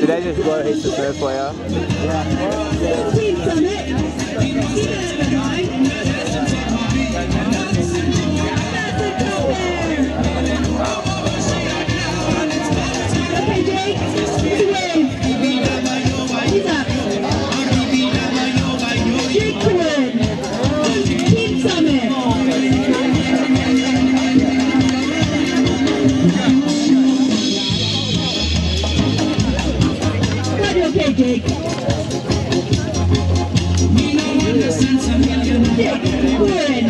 Did I just blow his surf for you? Yeah. Okay, cake. You know, in the sense I'm Good.